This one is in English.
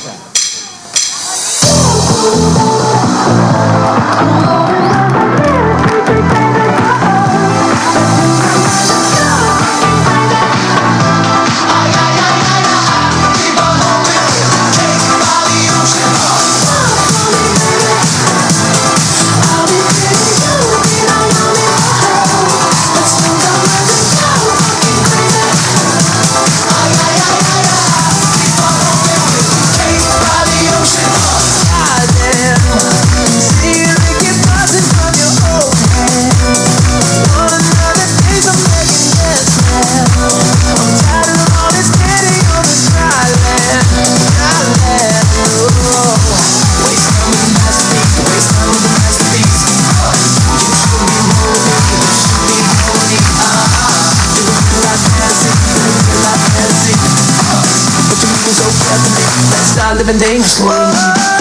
so start living dangerously.